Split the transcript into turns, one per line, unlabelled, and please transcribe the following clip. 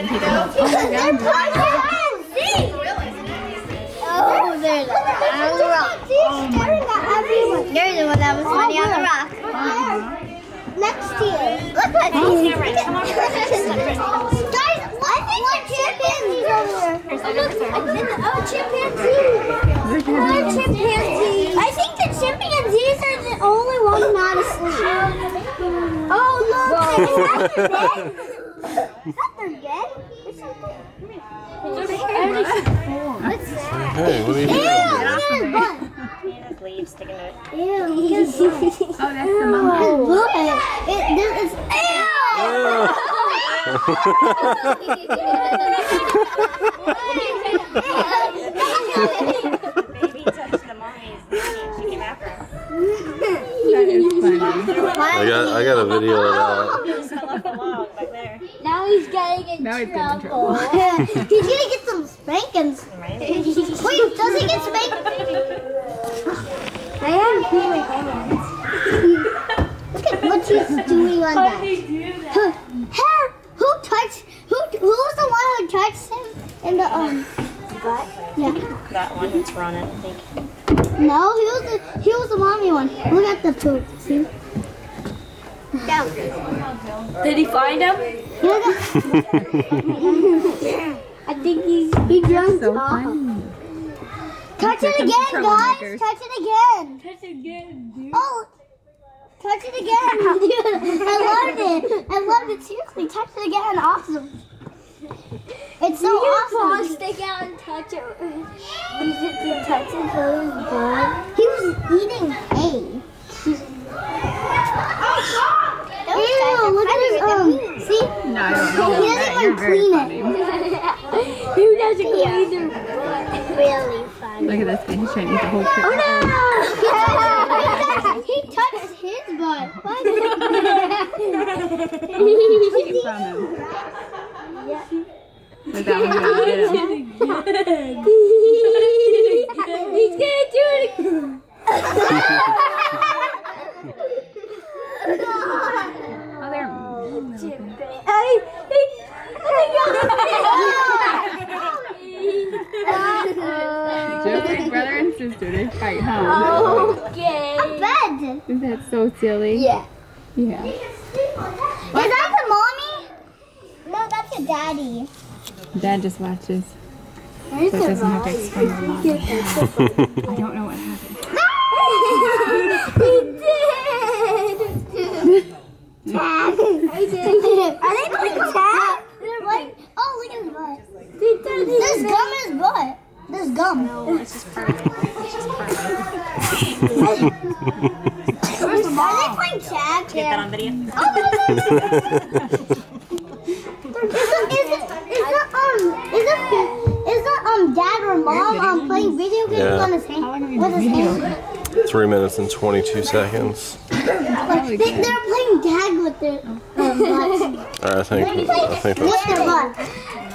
And. Oh my oh,
They're
god.
Oh, there's a on the rock. There's the one that was funny on the rock. Next to you. Look at these. Guys, what? What chimpanzees over there? Oh, look, I think oh, chimpanzees. Oh, chimpanzees. I think the chimpanzees are the only ones not asleep. Oh, look. Is that their bed? Is that bed? Or something? What's that?
Hey, what are you
Ew, look at his butt.
His leaves sticking to it.
Ew, look at his butt.
Oh, that's the mama.
Look, it, this is,
Baby touched the mommy's nanny she came after him.
That is funny.
I got I got a video of that.
Now he's getting in
Now he's in
trouble. he's gonna get some spankings. Wait, does he get spanked? I am feeling Look at what she's doing on that. Who, her, who touched? Who? Who was the one who touched him in the um? Butt? Yeah.
That one that's running, I think.
No, he was the he was the mommy one. Look at the poop. See? Down.
Did he find him?
I think he's he jumped
So
off.
funny.
Touch it again, guys. Touch it again.
Touch it again, dude.
Oh, touch it again. Dude, I loved it. I loved it. Seriously, touch it again. Awesome. It's so awesome. stick out and touch it. Use it to touch it for his. He was eating hay. Ew, look at his um. See?
No, I don't know.
He doesn't
You're
even clean it. Who doesn't clean their butt? Really funny.
Look at this guy. He's trying to eat the whole cricket.
Oh no! he touched his butt. What?
Take it from him. But that one's gonna get him.
He's gonna do it again.
Oh, there. Just like brother and sister, they fight, huh?
Okay. A bed.
Isn't that so silly?
Yeah.
Yeah.
Is that the mommy? No, that's your daddy.
Dad just watches,
Where's
so it doesn't have to explain a lot. I don't know what happened.
he did. Tag. Are they playing tag? They're like, oh, look at his butt. There's gum in his butt. There's gum.
No, it's just part of it. It's just part of it.
Are they playing tag?
Get that on video?
Is it, is it, is it, um, is it, is it, um, dad or mom, um, playing video games
Yeah.
on his hand?
How long have you
With
been
his hand?
Three minutes and 22 seconds.
They, they're playing tag with their, um, butts.
I think I think that's
butt.